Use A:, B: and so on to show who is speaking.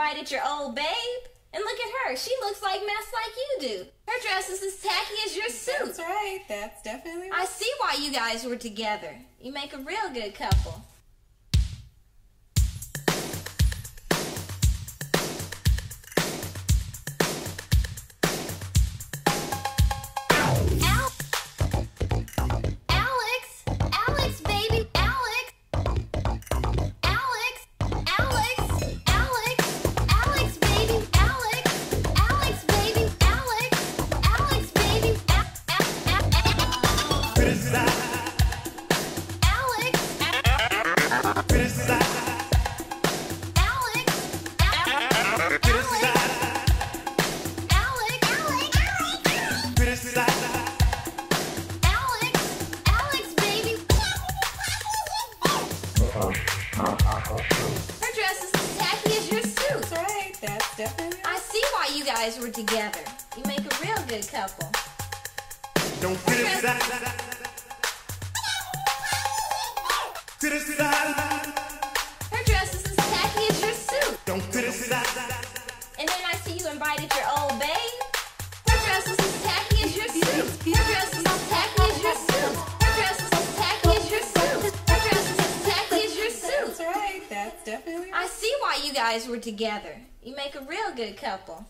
A: invited your old babe. And look at her. She looks like mess like you do. Her dress is as tacky as your suit.
B: That's right. That's definitely right.
A: I see why you guys were together. You make a real good couple. Her dress is as tacky as your suit.
B: That's right. That's definitely.
A: I see why you guys were together. You make a real good couple.
C: Don't criticize. Criticize.
A: Her dress is as tacky as your suit.
C: Don't criticize.
A: And then I see you invited your old
B: That's
A: suit.
B: right. That's definitely right.
A: I see why you guys were together. You make a real good couple.